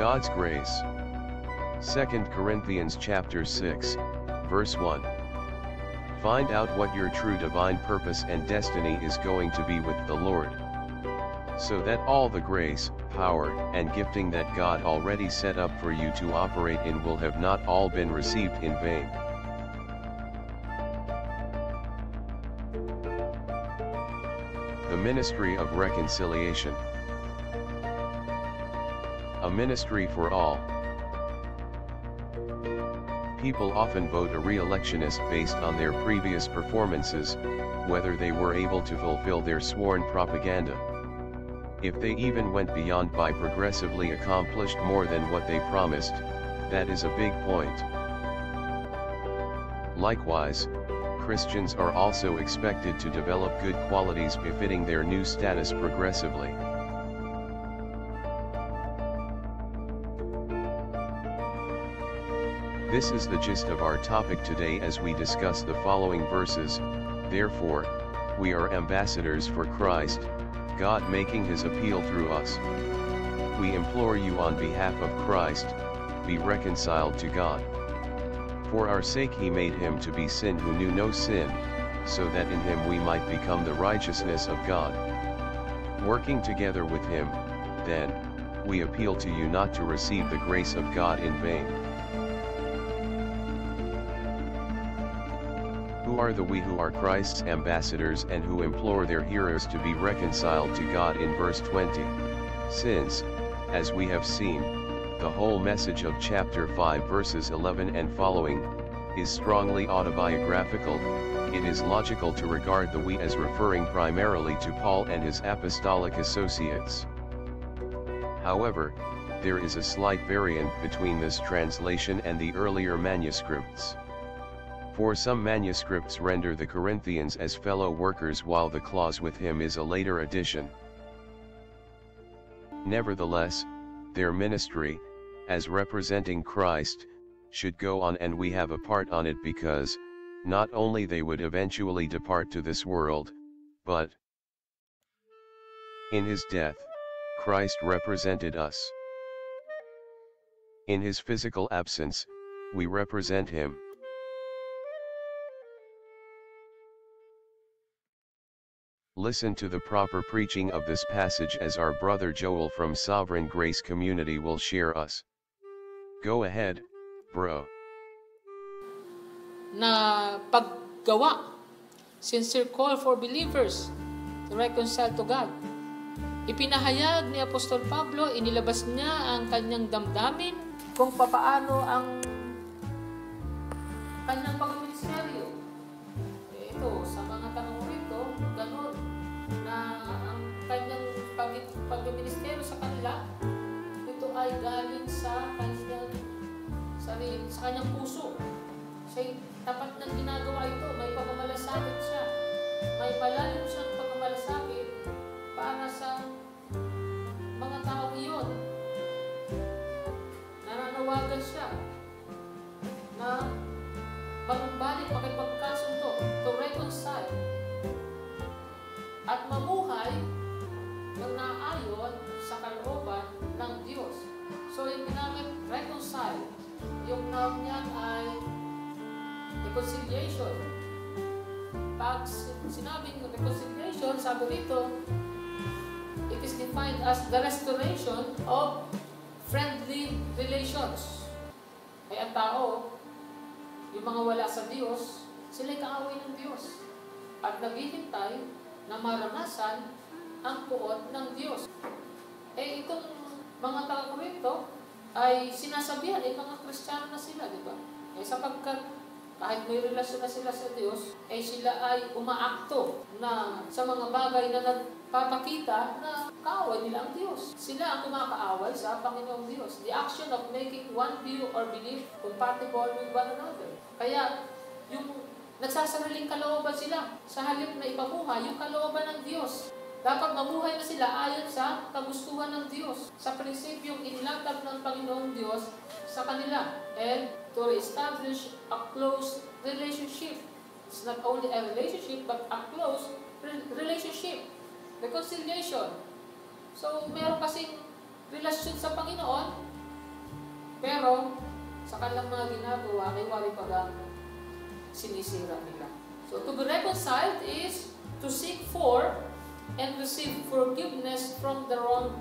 God's grace. 2 Corinthians chapter 6, verse 1. Find out what your true divine purpose and destiny is going to be with the Lord. So that all the grace, power, and gifting that God already set up for you to operate in will have not all been received in vain. The Ministry of Reconciliation Ministry for all. People often vote a re-electionist based on their previous performances, whether they were able to fulfill their sworn propaganda. If they even went beyond by progressively accomplished more than what they promised, that is a big point. Likewise, Christians are also expected to develop good qualities befitting their new status progressively. This is the gist of our topic today as we discuss the following verses, Therefore, we are ambassadors for Christ, God making his appeal through us. We implore you on behalf of Christ, be reconciled to God. For our sake he made him to be sin who knew no sin, so that in him we might become the righteousness of God. Working together with him, then, we appeal to you not to receive the grace of God in vain. Are the we who are Christ's ambassadors and who implore their hearers to be reconciled to God in verse 20? Since, as we have seen, the whole message of chapter 5 verses 11 and following, is strongly autobiographical, it is logical to regard the we as referring primarily to Paul and his apostolic associates. However, there is a slight variant between this translation and the earlier manuscripts. For some manuscripts render the Corinthians as fellow workers while the clause with him is a later addition. Nevertheless, their ministry, as representing Christ, should go on and we have a part on it because, not only they would eventually depart to this world, but in his death, Christ represented us. In his physical absence, we represent him. Listen to the proper preaching of this passage as our brother Joel from Sovereign Grace Community will share us. Go ahead, bro. na paggawa, sincere call for believers to reconcile to God. Ipinahayag ni Apostol Pablo, inilabas niya ang kanyang damdamin kung papaano ang kanyang pagministeryo. Eh, Ito, sa ay galing sa kanyang sarili, sa kanyang puso. Siya tapat ng ginagawa ito, may pagmamalasakit siya. May malalim siyang pagmamalasakit Pag sinabing reconciliation, sabi rito, it is defined as the restoration of friendly relations. Ay ang tao, yung mga wala sa Diyos, sila'y kaaway ng Diyos. At naghihintay na maranasan ang puot ng Diyos. Eh itong mga tao rito ay sinasabihan, eh mga Kristiyano na sila, di ba? Eh sapagkat kahit may relasyon na sila sa Diyos, eh sila ay umaakto na sa mga bagay na nagpapakita na kaaway nila ang Diyos. Sila ang kumakaaway sa Panginoong Diyos. The action of making one view or belief compatible with one another. Kaya, yung nagsasariling kalooban sila sa halip na ipamuhay, yung kalooban ng Diyos. Dapat mamuhay na sila ayon sa kagustuhan ng Diyos, sa prinsipyong inilatag ng Panginoong Diyos sa kanila. And to establish a close relationship. It's not only a relationship, but a close re- relationship. Reconciliation. So, meron kasing relasyon sa Panginoon, Pero, sa kanilang mga ginagawa, ay wari pagang sinisira nila. So, to be reconciled is to seek for and receive forgiveness from the wrong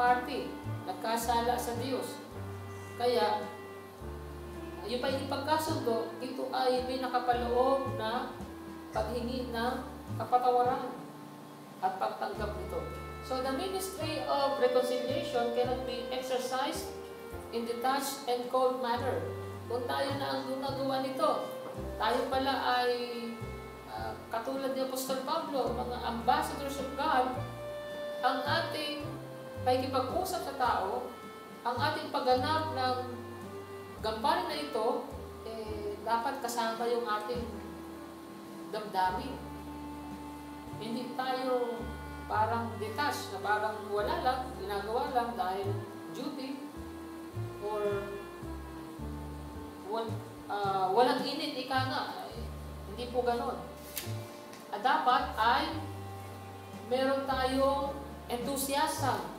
party. Nagkasala sa Diyos. Kaya, yung pa ipagkasundo, ito ay may nakapaloob na paghingi ng kapatawaran at pagtanggap nito. So the ministry of reconciliation cannot be exercised in detached and cold manner. Kung tayo na ang gumagawa nito, tayo pala ay uh, katulad ni Apostol Pablo, mga ambassadors of God, ang ating pakikipag-usap sa tao, ang ating pagganap ng gampanin na ito, eh, dapat kasama yung ating damdamin. Hindi tayo parang detached, na parang wala lang, ginagawa lang dahil duty or wal, uh, walang init, ika nga. Hindi po ganon. At dapat ay meron tayong enthusiasm.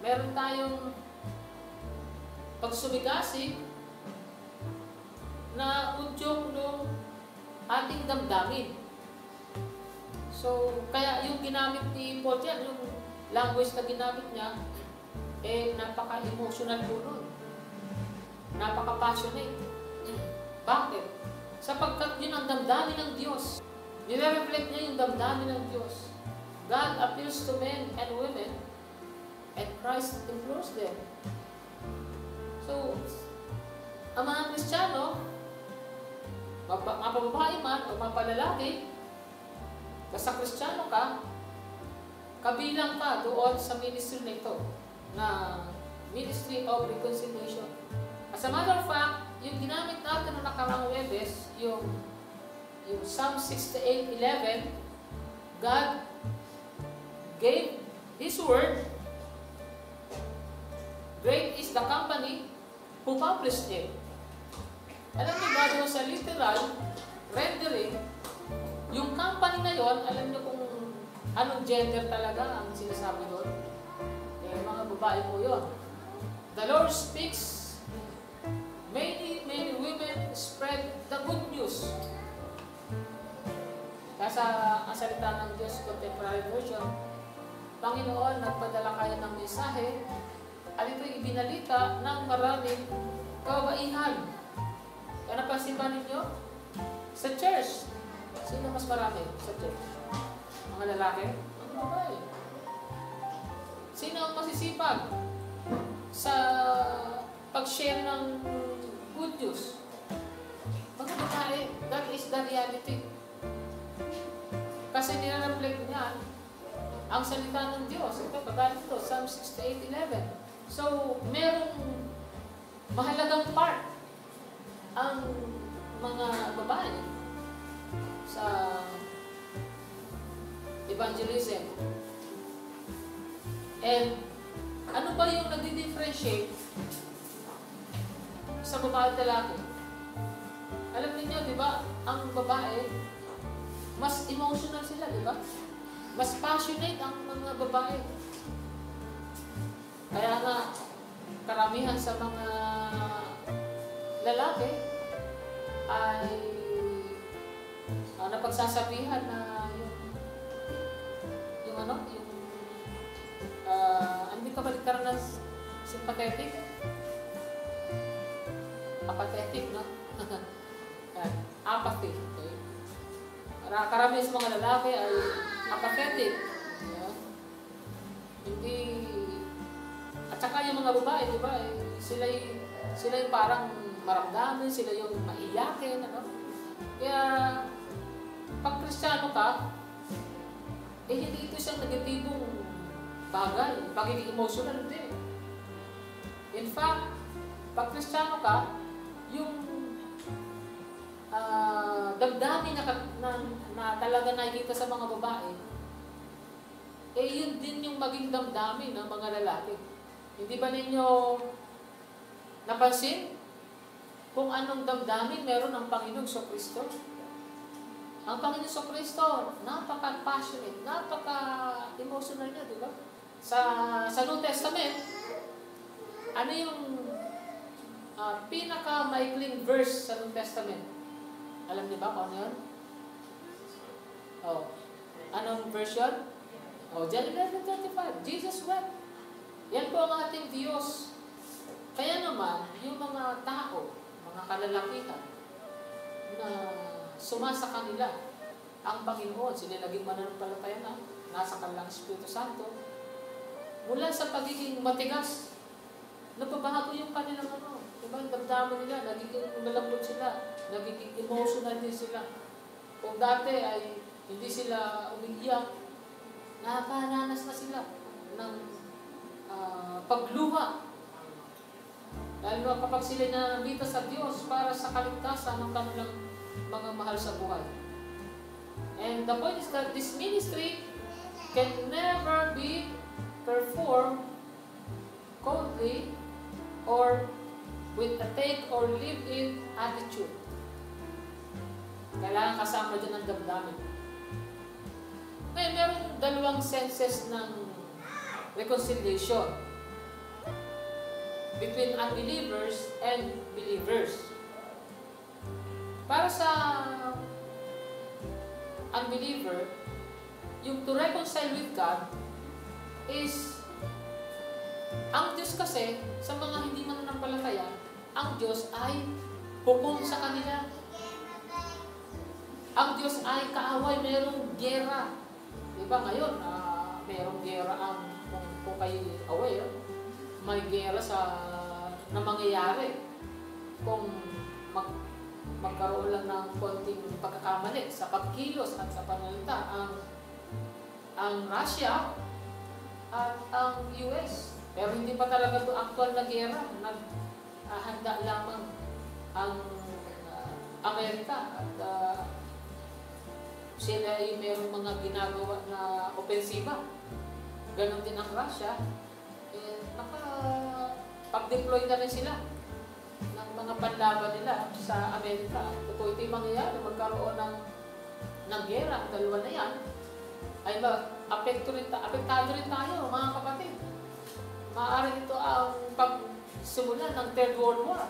Meron tayong pagsumigasig na udyok ng ating damdamin. So, kaya yung ginamit ni Paul dyan, yung language na ginamit niya, eh, napaka-emotional po nun. Napaka-passionate. Bakit? Sapagkat yun ang damdamin ng Diyos. Nire-reflect niya yung damdamin ng Diyos. God appeals to men and women, and Christ implores them. So, ang mga Kristiyano, mapababae man o mapalalaki, basta Kristiyano ka, kabilang ka doon sa ministry na ito, na Ministry of Reconciliation. As a matter of fact, yung ginamit natin na nakarang Webes, yung, yung Psalm 68.11, God gave His word, great is the company who published it. Alam niyo ba doon sa literal rendering, yung company na yon, alam niyo kung anong gender talaga ang sinasabi doon? Eh, mga babae po yon. The Lord speaks, many, many women spread the good news. Kasa ang salita ng Diyos Contemporary Version, Panginoon, nagpadala kayo ng mensahe at ito'y ibinalita ng maraming kabaihan. Kaya napansin ba ninyo? Sa church, sino mas marami sa church? Mga lalaki? Mga babae. Sino ang masisipag sa pag-share ng good news? Mga babae, that is the reality. Kasi nire-reflect ang salita ng Diyos. Ito, kagaya ito, Psalm 68.11. So, merong mahalagang part ang mga babae sa evangelism. And ano ba yung nagdi-differentiate sa babae at? Alam niyo, di ba, ang babae, mas emotional sila, di ba? Mas passionate ang mga babae. Kaya nga, karamihan sa mga lalaki ay uh, napagsasabihan na yung yung ano, yung uh, ano di ka balik ng sympathetic? Apathetic, no? Yan. Apathy. Okay? Karamihan sa mga lalaki ay apathetic. Yeah. Hindi at saka yung mga babae, di ba, eh, sila, yung, sila yung parang maramdamin, sila yung maiyakin, ano? Kaya, pag kristyano ka, eh hindi ito siyang negatibong bagay, pagiging emotional, hindi. In fact, pag kristyano ka, yung uh, damdamin na, na, na talaga nakikita sa mga babae, eh yun din yung maging damdamin ng mga lalaki. Hindi ba ninyo napansin kung anong damdamin meron ang Panginoong So Kristo? Ang Panginoong So Kristo, napaka-passionate, napaka-emotional niya, di ba? Sa, sa New Testament, ano yung uh, pinaka-maikling verse sa New Testament. Alam niyo ba kung ano yun? Oh. Anong version? Oh, John 11.25. Jesus wept. Yan po ang ating Diyos. Kaya naman, yung mga tao, mga kalalakihan, na sumasa kanila, ang Panginoon, sila naging mananampalataya na, nasa kanilang Espiritu Santo, mula sa pagiging matigas, napabago yung kanilang ano, diba, yung damdaman nila, nagiging malambot sila, nagiging emotional din sila. Kung dati ay hindi sila umiiyak, nakakaranas na sila ng uh, pagluha. Lalo kapag sila nabita sa Diyos para sa kaligtasan ng kanilang mga mahal sa buhay. And the point is that this ministry can never be performed coldly or with a take or live in attitude. Kailangan kasama dyan ang damdamin. Ngayon, meron dalawang senses ng reconciliation between unbelievers and believers. Para sa unbeliever, yung to reconcile with God is ang Diyos kasi, sa mga hindi mananampalataya, ang Diyos ay hukom sa kanila. Ang Diyos ay kaaway, mayroong gera. Diba ngayon, uh, mayroong gera ang, kung, kayo aware, may gera sa na mangyayari kung mag, magkaroon lang ng konting pagkakamali sa pagkilos at sa panalita ang ang Russia at ang US. Pero hindi pa talaga ito actual na gera. Naghahanda uh, lamang ang uh, Amerika at uh, sila ay mayroong mga ginagawa na opensiba. Ganon din ang Russia. Eh, naka pag-deploy na rin sila ng mga panlaban nila sa Amerika. Kung ito yung mangyayari, magkaroon ng, ng gera, ang dalawa na yan, ay apekto rin, apektado rin tayo, mga kapatid. Maaaring ito ang pagsimula ng Third World War.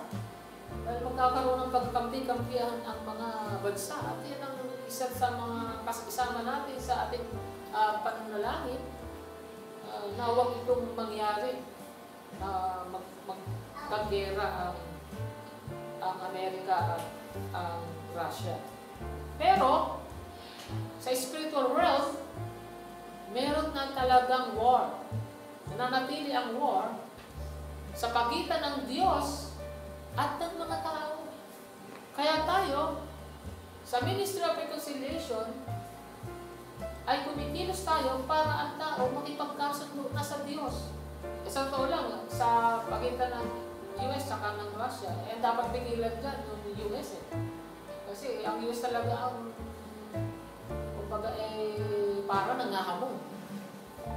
Dahil magkakaroon ng pagkampi-kampihan ang mga bansa. At yan ang isa sa mga kasama natin sa ating uh, pananalangin uh, na huwag itong mangyari na mag, magkagera ang, ang Amerika at ang Russia. Pero, sa spiritual realm, meron na talagang war. Nananatili ang war sa pagitan ng Diyos at ng mga tao. Kaya tayo, sa Ministry of Reconciliation, ay kumikilos tayo para ang tao makipagkasundo na sa Diyos. Isang taon lang, sa pagitan ng US saka ng Russia, eh dapat pigilan dyan ng US eh. Kasi ang US talaga ang, kumbaga eh, para nangahamon.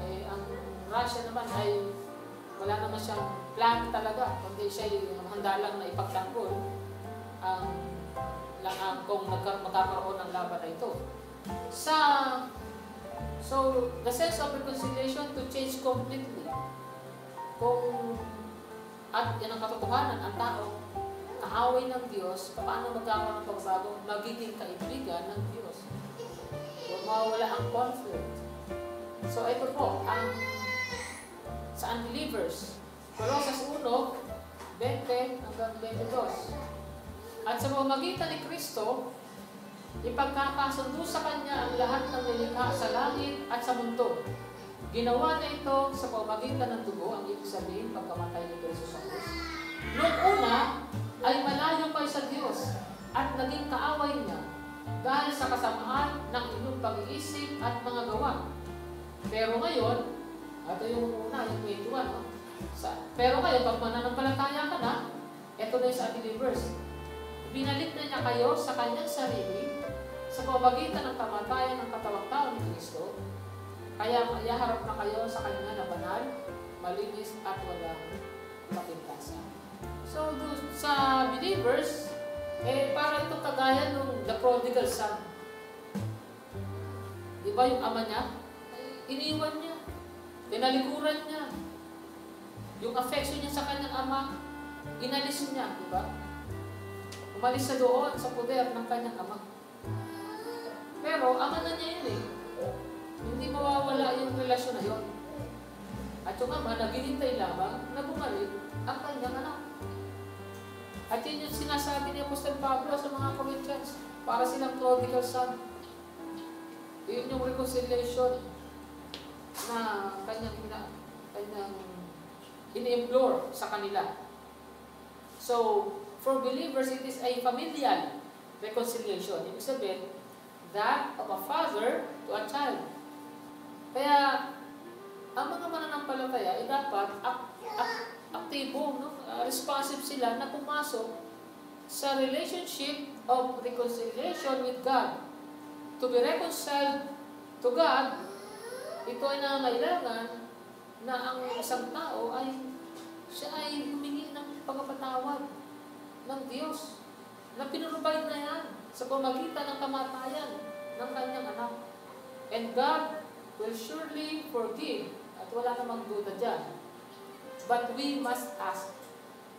Eh, ang Russia naman ay wala naman siyang plan talaga, kundi siya handa lang na ipagtanggol ang lang ang kung magkakaroon ng laban na ito. Sa So, the sense of reconciliation to change completely kung at yan ang katotohanan, ang tao, kaaway ng Diyos, paano magkakaroon ng pagbago, magiging kaibigan ng Diyos. Huwag mawawala ang conflict. So ito po, ang sa unbelievers, Colossus 1, 20 hanggang 22. At sa pamamagitan ni Kristo, ipagkakasundo sa Kanya ang lahat ng nilikha sa langit at sa mundo Ginawa niya ito sa pamagitan ng dugo, ang ibig sabihin, pagkamatay ni Kristo sa krus. Noong una, ay malayo pa sa Diyos at naging kaaway niya dahil sa kasamaan ng inyong pag-iisip at mga gawa. Pero ngayon, ito yung una, yung 21, no? Sa, pero ngayon, pag mananampalataya ka na, ito na yung sa ating verse. Binalik na niya kayo sa kanyang sarili sa pamagitan ng kamatayan ng katawang tao ni Kristo kaya iaharap na kayo sa kanya na banal, malinis at walang kapintasan. So, sa believers, eh, para ito kagaya nung the prodigal son. Di ba yung ama niya? Eh, iniwan niya. Tinalikuran niya. Yung affection niya sa kanyang ama, inalis niya, di ba? Umalis sa doon sa poder ng kanyang ama. Pero ama na niya yun eh. Hindi mawawala yung relasyon na yun. At yung ama, naghihintay lamang na bumalik ang kanyang anak. At yun yung sinasabi ni Apostol Pablo sa mga Corinthians, para silang prodigal son. Yun yung reconciliation na kanyang, ina, kanyang ini-implore sa kanila. So, for believers, it is a familial reconciliation. Ibig sabihin, that of a father to a child. Kaya, ang mga mananampalataya ay dapat ak- ak- aktibo, no? Uh, responsive sila na pumasok sa relationship of reconciliation with God. To be reconciled to God, ito ay nangangailangan na ang isang tao ay siya ay humingi ng pagpapatawad ng Diyos na pinrovide na yan sa pamagitan ng kamatayan ng kanyang anak. And God will surely forgive at wala namang duda dyan. But we must ask.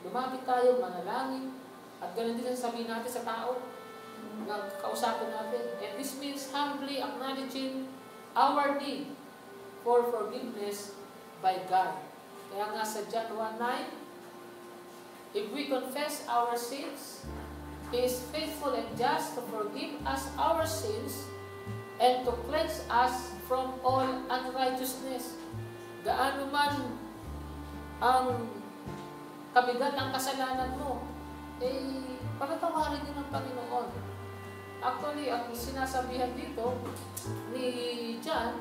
Lumapit tayo, manalangin, at ganun din ang sabihin natin sa tao na kausapin natin. And this means humbly acknowledging our need for forgiveness by God. Kaya nga sa John 1.9, If we confess our sins, He is faithful and just to forgive us our sins and to cleanse us from all unrighteousness. Gaano man ang kabigat ng kasalanan mo, eh, pagkatawarin din ng Panginoon. Actually, ang sinasabihan dito ni John,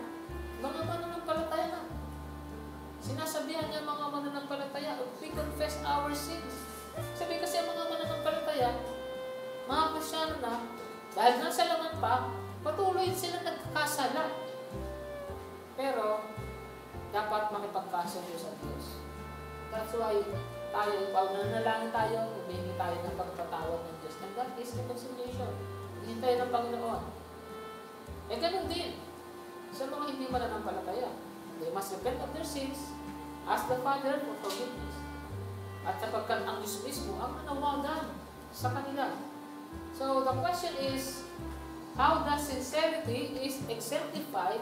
mga mananampalataya na. Sinasabihan niya mga mananampalataya, we confess our sins. Sabi kasi ang mga mananampalataya, mga Krisyano na, dahil nasa laman pa, patuloy sila nagkakasala. Pero, dapat makipagkasundo sa Diyos. That's why, tayo, pag nanalangin tayo, humingi tayo ng pagpatawad ng Diyos. And that is reconciliation. Hintay ng Panginoon. Eh, ganun din. Sa mga hindi mananampalataya. They must repent of their sins, ask the Father for forgiveness. At sapagkat ang Diyos mismo ang manawagan sa kanila. So, the question is, how does sincerity is exemplified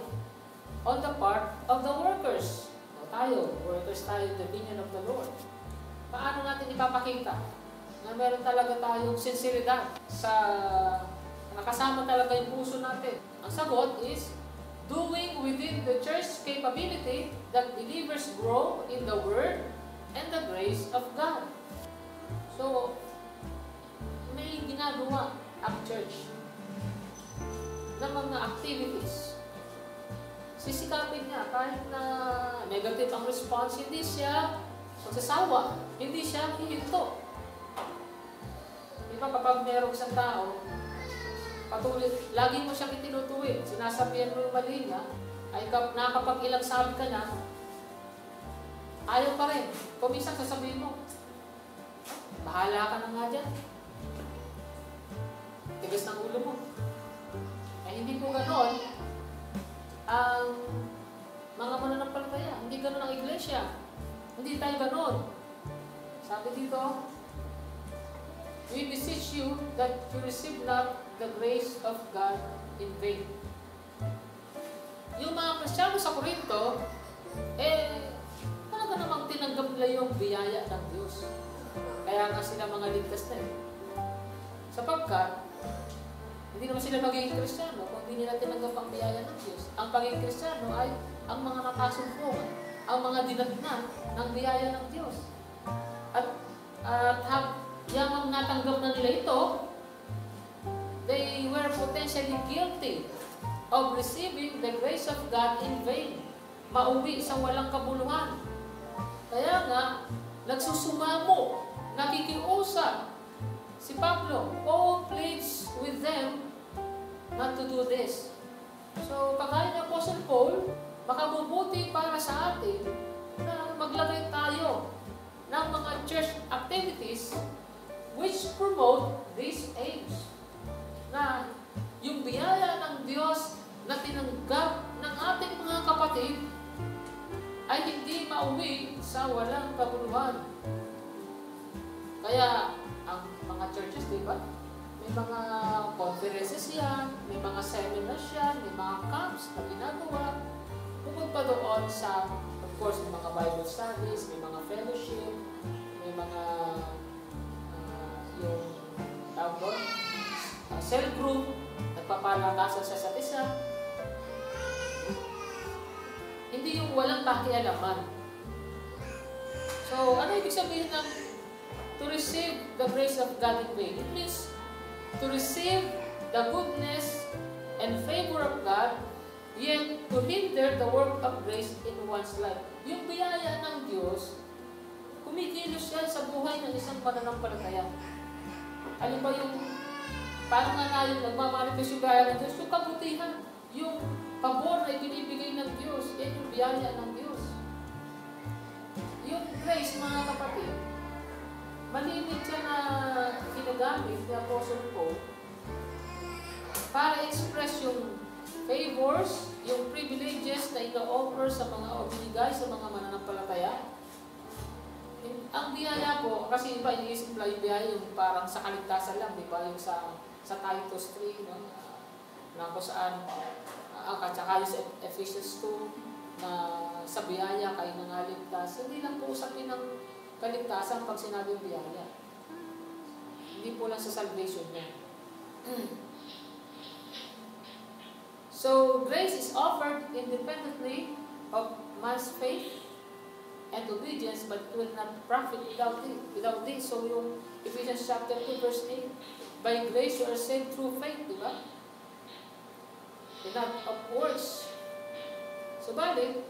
on the part of the workers? O tayo, workers tayo in the opinion of the Lord. Paano natin ipapakita na meron talaga tayong sinseridad sa nakasama talaga yung puso natin? Ang sagot is, doing within the church capability that believers grow in the Word and the grace of God. So, may ginagawa ang church ng mga activities. Sisikapin niya kahit na negative ang response, hindi siya magsasawa, hindi siya hihinto. Di ba kapag merong isang tao, patuloy, lagi mo siyang itinutuwid, sinasabihan mo yung mali niya, ay kap, nakapag ilang sabi ka na, ayaw pa rin. Kumisang sasabihin mo, bahala ka na nga dyan. Tigas ng ulo mo. Eh, hindi po ganon ang mga mananampalataya. Hindi ganon ang iglesia. Hindi tayo ganon. Sabi dito, We beseech you that you receive not the grace of God in vain. Yung mga Kristiyano sa Korinto, eh, talaga namang tinanggap nila yung biyaya ng Diyos. Kaya nga sila mga ligtas na eh. Sapagkat, hindi naman sila magiging Kristiyano kung hindi nila tinanggap ang biyaya ng Diyos. Ang pagiging Kristiyano ay ang mga nakasumpungan, ang mga dinatnan ng biyaya ng Diyos. At, at hab, yung natanggap na nila ito, they were potentially guilty of receiving the grace of God in vain. Mauwi sa walang kabuluhan. Kaya nga, nagsusumamo, nakikiusap si Pablo. Paul pleads with them not to do this. So, kagaya ni Apostle Paul, makabubuti para sa atin na maglagay tayo ng mga church activities which promote these aims. Na yung biyaya ng Diyos na tinanggap ng ating mga kapatid ay hindi mauwi sa walang kabuluhan. Camps na ginagawa. Bukod pa sa, of course, may mga Bible studies, may mga fellowship, may mga uh, yung tawag doon, uh, cell group, nagpapalakasan sa isa't isa. Hindi yung walang pakialaman. So, ano ibig sabihin ng to receive the grace of God in vain? It means to receive the goodness and favor of God, yet to hinder the work of grace in one's life. Yung biyaya ng Diyos, kumikilos yan sa buhay ng isang pananampalataya. Alin ba yung, paano nga yung nagmamanifest yung biyaya ng Diyos? Yung kabutihan, yung pabor na ibinibigay ng Diyos, yan yung biyaya ng Diyos. Yung grace, mga kapatid, malimit siya na ginagamit ni Apostle Paul para express yung favors, yung privileges na ina-offer sa mga o binigay sa mga mananampalataya. Ang biyaya po, kasi iba iniisip lang yung biyaya yung parang sa kaligtasan lang, di ba? Yung sa, sa Titus 3, no? na kung saan, uh, at saka yung Ephesians 2, na sa biyaya kayo nangaligtas. Hindi lang po usapin ng kaligtasan pag sinabing biyaya. Hindi po lang sa salvation niya. so, grace is offered independently of man's faith and obedience, but it will not profit without it. Without this. So, yung Ephesians chapter 2, verse 8, By grace you are saved through faith, di ba? And not of works. So, balik,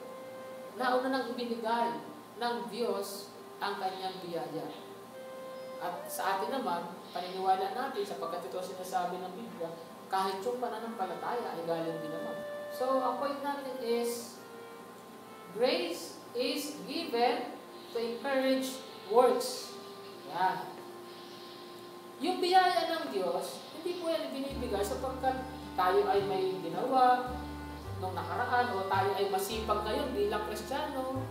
nauna nang ibinigay ng Diyos ang kanyang biyaya. At sa atin naman, paniniwala natin sapagkat ito sinasabi ng Biblia, kahit yung pananampalataya ay galing din naman. So, ang point natin is, grace is given to encourage works. Yan. Yung biyaya ng Diyos, hindi po yan binibigay sapagkat tayo ay may ginawa nung nakaraan o tayo ay masipag ngayon bilang Kristiyano.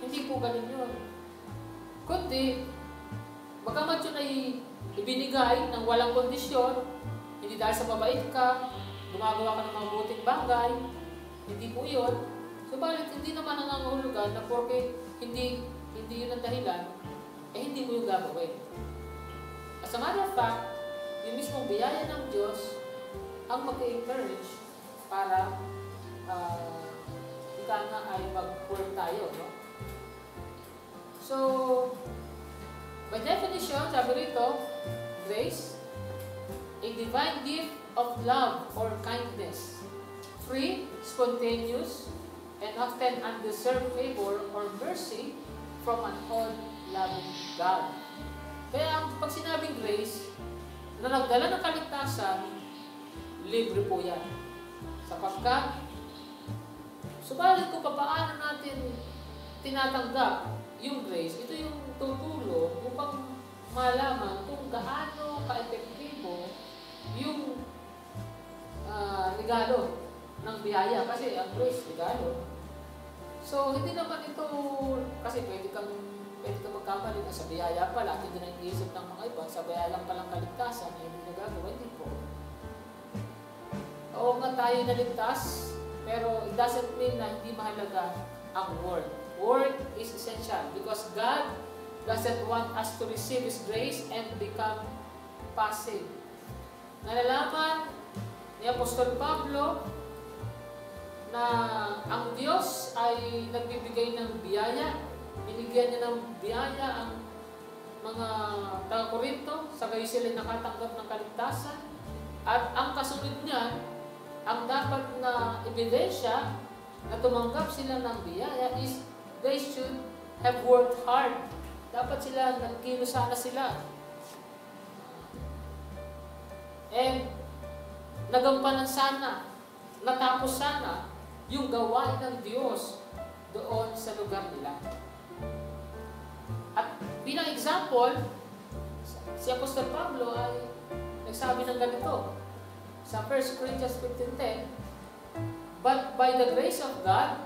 Hindi po ganun yun. Kundi, bagamat yun ay ibinigay ng walang kondisyon, hindi dahil sa mabait ka, gumagawa ka ng mga buting bagay, hindi po yun. Subalit, hindi naman nangangahulugan na porque hindi, hindi yun ang dahilan, eh hindi mo yung gagawin. As a matter of fact, yung mismong biyaya ng Diyos ang mag-encourage para uh, ika nga ay mag-work tayo. No? So, by definition, sabi rito, grace, a divine gift of love or kindness, free, spontaneous, and often undeserved favor or mercy from an all-loving God. Kaya pag sinabing grace, na nagdala ng kaligtasan, libre po yan. Sapagkat, subalit kung paano natin tinatanggap yung grace, ito yung tutulong upang malaman kung gaano ka-epektibo yung uh, regalo ng biyaya. Kasi ang grace, regalo. So, hindi naman ito, kasi pwede kang, pwede kang magkamali na sa biyaya pala, hindi na iniisip ng mga iba, sa biyaya lang palang kaligtasan, eh, hindi nagagawa, hindi po. Oo nga tayo naligtas, pero it doesn't mean na hindi mahalaga ang word. Word is essential because God doesn't want us to receive His grace and become passive. Nalalaman ni Apostol Pablo na ang Diyos ay nagbibigay ng biyaya, binigyan niya ng biyaya ang mga taga-Korinto, sabay sila nakatanggap ng kaligtasan, at ang kasunod niyan, ang dapat na ebidensya na tumanggap sila ng biyaya is they should have worked hard. Dapat sila, nagkilo sana sila. And, nagampanan sana, natapos sana, yung gawain ng Diyos doon sa lugar nila. At bilang example, si Apostol Pablo ay nagsabi ng ganito sa 1 Corinthians 15.10, But by the grace of God,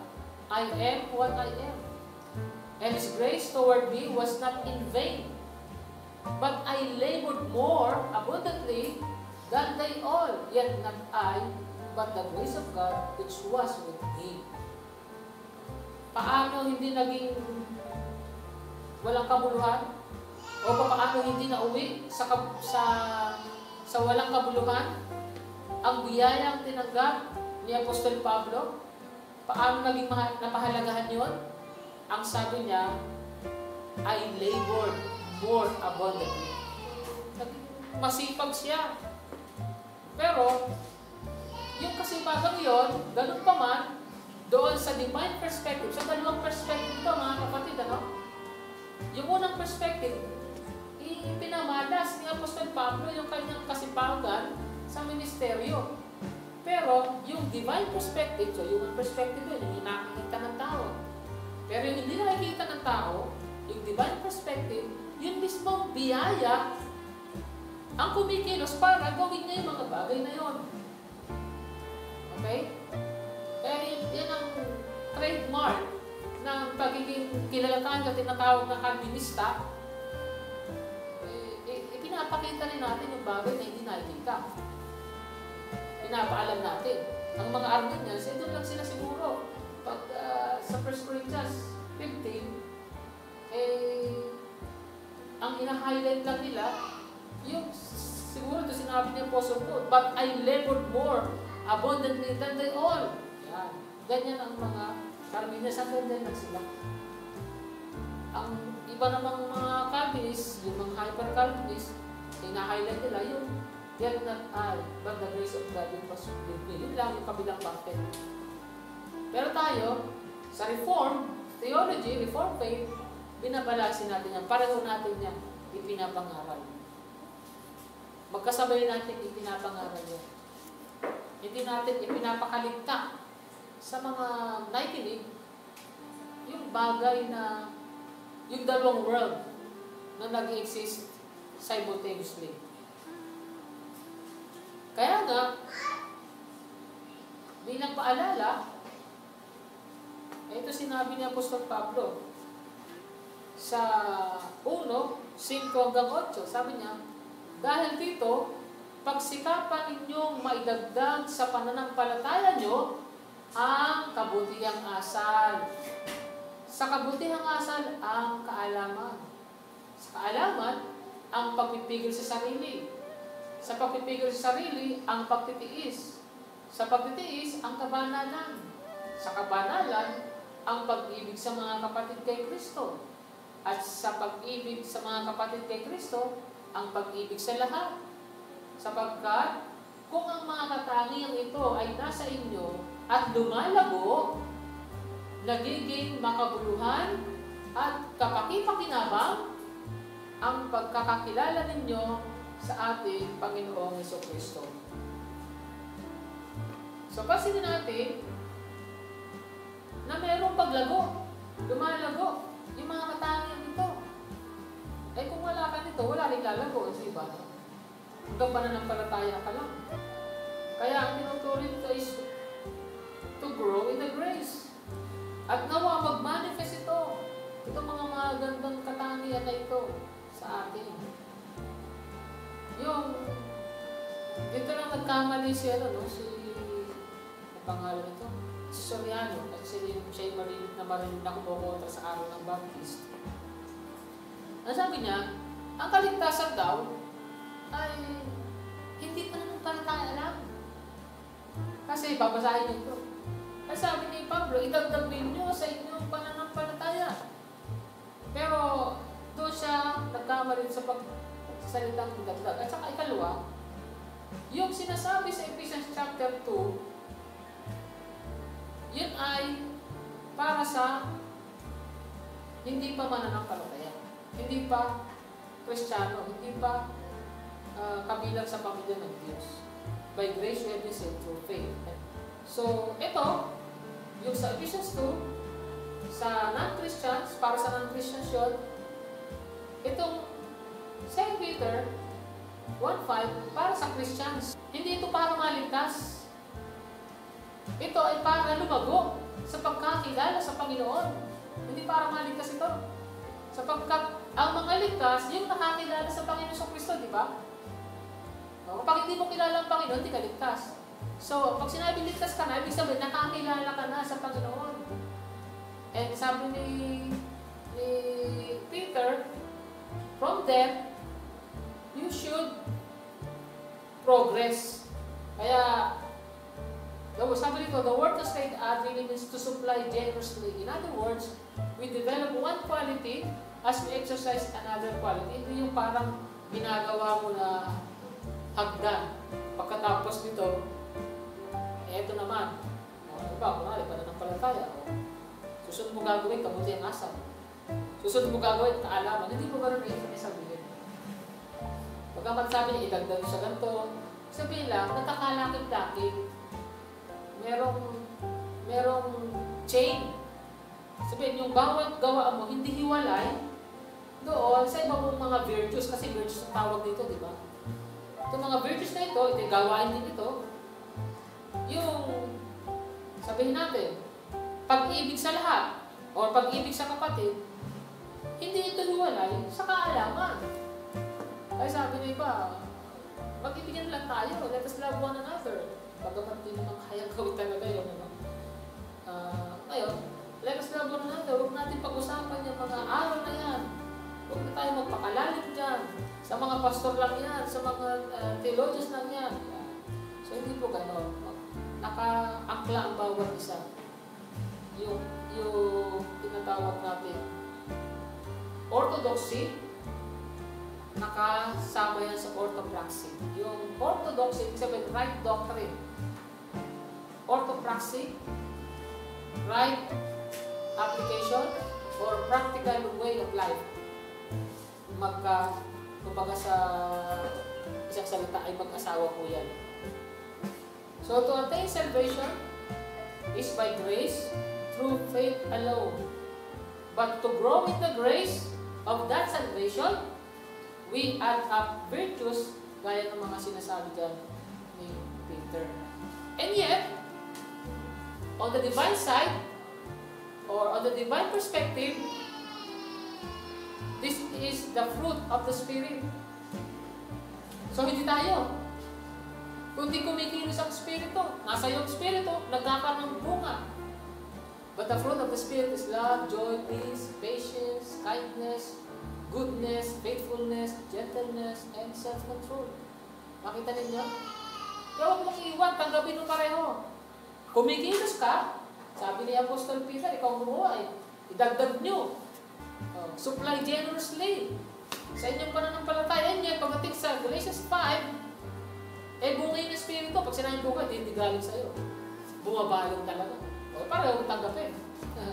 I am what I am. And His grace toward me was not in vain. But I labored more abundantly than they all. Yet not I, but the grace of God which was with me. Paano hindi naging walang kabuluhan? O paano hindi nauwi sa, sa, sa walang kabuluhan? Ang biyayang tinanggap ni Apostol Pablo, paano naging napahalagahan yon? Ang sabi niya, I labored more abundantly. Masipag siya. Pero, yung kasipagang yon, ganun pa man, doon sa divine perspective, sa dalawang perspective ito mga kapatid, ano? Yung unang perspective, ipinamalas ni Apostol Pablo yung kanyang kasipagan sa ministeryo. Pero yung divine perspective, so yung perspective yun, yung nakikita ng tao. Pero yung hindi nakikita ng tao, yung divine perspective, yung mismong biyaya ang kumikilos para gawin niya yung mga bagay na yon. Okay? Kaya yan ang trademark ng pagiging kilalatan na tinatawag na kalvinista pinapakita rin natin yung bagay na hindi nakikita. Pinapaalam natin. Ang mga Armenians, eh doon lang sila siguro. Pag uh, sa 1 Corinthians 15, eh, ang ina-highlight lang nila, yung siguro ito sinabi ni Apostle Paul, but I labored more abundantly than they all. Yan. Ganyan ang mga Armenians, ang ganda lang sila. Ang iba namang mga Calvinists, yung mga hyper-Calvinists, hina-highlight nila yung yet not I, but the grace of God yung with me. Yun lang yung kabilang parte. Pero tayo, sa Reform, theology, Reform faith, binabalasin natin yan. Pareho natin yan ipinapangaral. Magkasabay natin ipinapangaral yan. Hindi natin ipinapakaligta sa mga nakikinig yung bagay na yung dalawang world na nag-exist simultaneously. Kaya nga, bilang paalala, ito sinabi ni Apostol Pablo sa 1, 5 hanggang 8, sabi niya, dahil dito, pagsikapan ninyong maidagdag sa pananampalataya nyo ang kabutihang asal. Sa kabutihang asal, ang kaalaman. Sa kaalaman, ang pagpipigil sa sarili. Sa pagpipigil sa sarili, ang pagtitiis. Sa pagtitiis, ang kabanalan. Sa kabanalan, ang pag-ibig sa mga kapatid kay Kristo. At sa pag-ibig sa mga kapatid kay Kristo, ang pag-ibig sa lahat. Sapagkat, kung ang mga katangiang ito ay nasa inyo at lumalago, nagiging makabuluhan at kapakipakinabang ang pagkakakilala ninyo sa ating Panginoong Heso Kristo. So, pansinin natin na mayroong paglago, lumalago, yung mga katangian nito. Eh kung wala ka nito, wala rin lalago, di ba? Hanggang pananampalataya ka lang. Kaya ang tinuturo nito is to grow in the grace. At nawa mag-manifest ito. Ito mga magandang katangian na ito sa atin. Yung, dito lang nagkamali si ano, no, si, ang pangalan ito, si Soriano, siya, siya yung marinig na marinig na kumukontra sa araw ng Baptist. Ang sabi niya, ang kaligtasan daw ay hindi pa naman pala tayo alam. Kasi babasahin ito. Kasi sabi ni Pablo, idagdag ninyo sa inyong pananampalataya. Pero doon siya nagkamali sa pagsalitang dagdag. At saka ikalawa, yung sinasabi sa Ephesians chapter 2, yun ay para sa hindi pa mananampalataya. Hindi pa Kristiyano, hindi pa uh, kabilang sa pamilya ng Diyos. By grace you have been saved through faith. So, ito, yung sa Ephesians 2, sa non-Christians, para sa non-Christians yun, Itong 2 Peter 1.5 para sa Christians. Hindi ito para maligtas. Ito ay para lumago sa pagkakilala sa Panginoon. Hindi para maligtas ito. Sapagkat ang mga ligtas, yung nakakilala sa Panginoon sa Kristo, di ba? O, kapag hindi mo kilala ang Panginoon, hindi ka ligtas. So, pag sinabi ligtas ka na, ibig sabihin, nakakilala ka na sa Panginoon. And sabi ni, ni Peter, from there, you should progress. Sabi nito, the word to out really means to supply generously. In other words, we develop one quality as we exercise another quality. Hindi yung parang ginagawa mo na hagdan. Pagkatapos nito, ito naman. O, ano ba, kunwari, pananampalataya. O, susunod mo gagawin, kabuti ang asal. Susunod mo gagawin, kaalaman. Hindi mo ba rin may sabihin? Pagkaman sabi niya, idagdag sa ganito. Sabihin lang, nagkakalakit-lakit. Merong, merong chain. Sabihin, yung bawat gawa mo, hindi hiwalay, doon sa iba mong mga virtues, kasi virtues ang tawag dito, di ba? Itong mga virtues na ito, ito gawain din ito, yung, sabihin natin, pag-ibig sa lahat, o pag-ibig sa kapatid, hindi ito hiwalay sa kaalaman. Ay sabi ng iba, mag-ibigan lang tayo, let us love one another. Bagamat din naman kaya gawin talaga yun. Ano? Uh, us love one another. Huwag natin pag-usapan yung mga araw na yan. Huwag na tayo magpakalalim dyan. Sa mga pastor lang yan, sa mga uh, theologians lang yan. So hindi po gano'n. Naka-angkla ang bawat isa. Yung, yung tinatawag natin orthodoxy, nakasama yan sa orthopraxy. Yung orthodoxy, ibig sabihin, right doctrine. Orthopraxy, right application, or practical way of life. Magka, kumbaga sa isang salita ay mag-asawa po yan. So to attain salvation is by grace through faith alone. But to grow in the grace of that salvation, we add up virtues gaya ng mga sinasabi dyan ni Peter. And yet, on the divine side, or on the divine perspective, this is the fruit of the Spirit. So, hindi tayo. Kundi kumikilos ang Espiritu. Nasa yung Espiritu, nagkakaroon ng bunga. But the fruit of the Spirit is love, joy, peace, patience, kindness, goodness, faithfulness, gentleness, and self-control. Makita ninyo? Kaya huwag mong iwan, tanggapin mo pareho. Kumikilos ka, sabi ni Apostol Peter, ikaw gumawa eh. Idagdag nyo. Uh, supply generously. Sa inyong pananampalataya niya, pagdating sa Galatians 5, eh bungay ng Espiritu. Pag sinayang bunga, hindi galing sa'yo. Bumabalong talaga. O pareho tanggapin.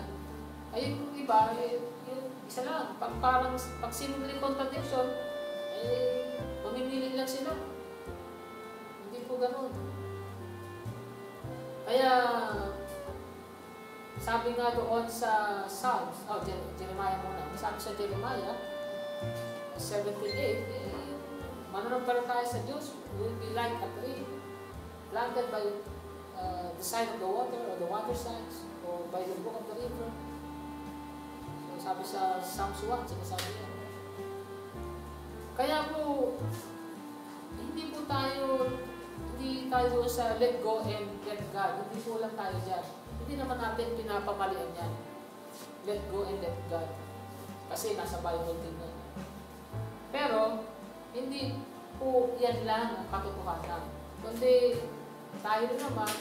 Ay, yung iba, eh, yung isa lang, pag parang, pag simple contradiction, eh, mamimili lang sila. Hindi po ganun. Kaya, sabi nga doon sa Psalms, oh, Jeremiah muna, sabi sa Jeremiah, 17.8, eh, mananampalataya sa Diyos will be like a tree planted by uh, the side of the water or the water sides or by the brook of the river. Sabi sa Psalms 1, sinasabi niya. Kaya po, hindi po tayo, hindi tayo sa let go and let God. Hindi po lang tayo dyan. Hindi naman natin pinapamalian yan. Let go and let God. Kasi nasa Bible din yan. Pero, hindi po yan lang ang katotohanan. Kundi, tayo naman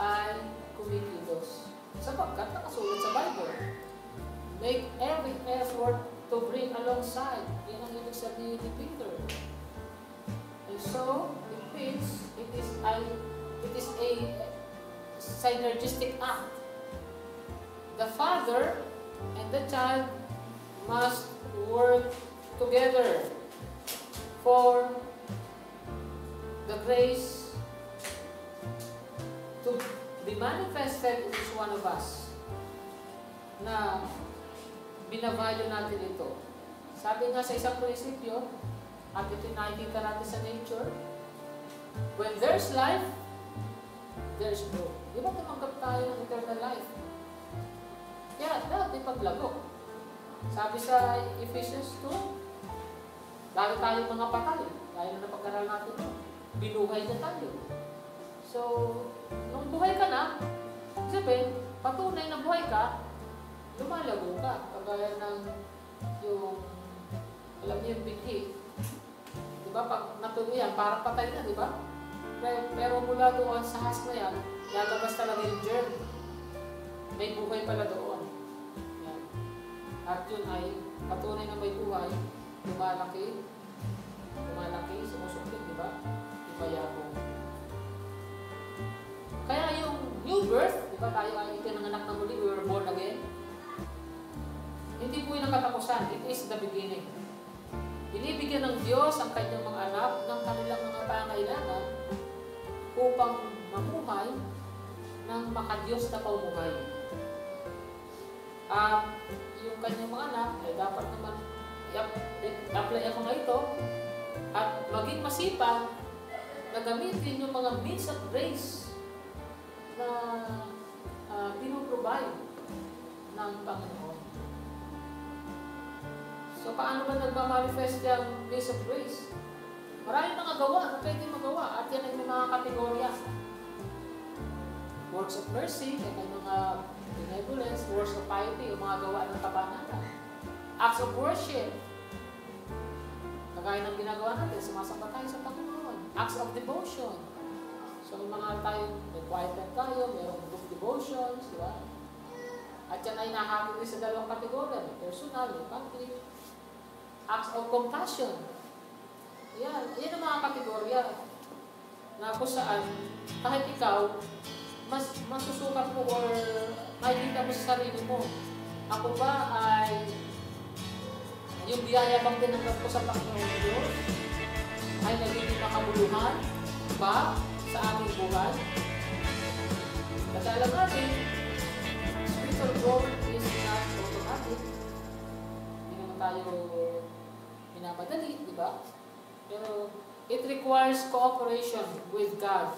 ay kumikilos. Sapagkat nakasulat sa Bible. Make every effort to bring alongside. Yan ang ibig sabihin ni Peter. And so, it means it is a, it is a synergistic act. The father and the child must work together for the grace to be manifested in each one of us na binavalue natin ito. Sabi nga sa isang prinsipyo, at ito nakikita natin sa nature, when there's life, there's growth. Di ba tumanggap tayo ng eternal life? Kaya dapat may paglago. Sabi sa Ephesians 2, dahil tayo mga patay, dahil na napag-aral natin no, binuhay na tayo. So, nung buhay ka na, sabihin, patunay na buhay ka, lumalago ka. Kagaya ng yung, alam niyo yung binhi. Di ba? Pag natuloy yan, parang patay na, di ba? Pero, pero mula doon sa has na yan, lalabas talaga yung germ. May buhay pala doon. Yan. At yun ay patunay na may buhay, lumalaki, lumalaki, sumusuklit, di ba? Ibayabong. Kaya yung new birth, di ba tayo ay itinanganak na muli, we were born again. Hindi po yung nakatapusan, it is the beginning. Binibigyan ng Diyos ang kanyang mga anak ng kanilang mga pangailangan upang mamuhay ng makadiyos na paumuhay. At yung kanyang mga anak ay dapat naman i-apply ang mga ito at maging masipag na gamitin yung mga means of grace na uh, pinoprovide ng Panginoon. So, paano ba nagmamanifest yung means of grace? Maraming mga gawa na pwede magawa at yan ay may mga kategorya. Works of mercy, may mga benevolence, works of piety, yung mga gawa ng kabanata. Acts of worship, kagaya ng ginagawa natin, sumasamba tayo sa Panginoon. Acts of devotion. So, may mga tayo, may quiet time tayo, mayroong book devotions, di ba? At yan ay nahagod sa dalawang kategorya, may personal, may public. Acts of compassion. Yan, yan ang mga kategorya na kung saan kahit ikaw, mas masusukat mo or makikita mo sa sarili mo. Ako ba ay yung biyaya bang tinanggap ko sa Panginoon Diyos ay naging makabuluhan ba sa aming buhay? Kasi alam natin, spiritual growth is not automatic. Hindi naman tayo minamadali, di ba? Pero it requires cooperation with God